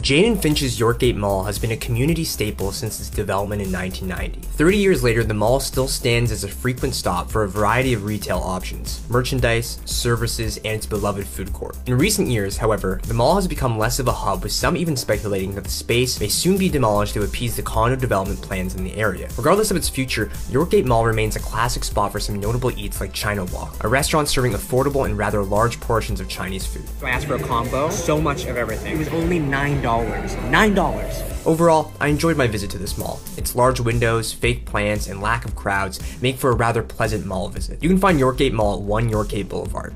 Jane and Finch's Yorkgate Mall has been a community staple since its development in 1990. 30 years later, the mall still stands as a frequent stop for a variety of retail options, merchandise, services, and its beloved food court. In recent years, however, the mall has become less of a hub with some even speculating that the space may soon be demolished to appease the condo development plans in the area. Regardless of its future, Yorkgate Mall remains a classic spot for some notable eats like China Wok, a restaurant serving affordable and rather large portions of Chinese food. I asked for a combo, so much of everything. It was only $9. $9. Overall, I enjoyed my visit to this mall. Its large windows, fake plants, and lack of crowds make for a rather pleasant mall visit. You can find Yorkgate Mall at 1 Yorkgate Boulevard.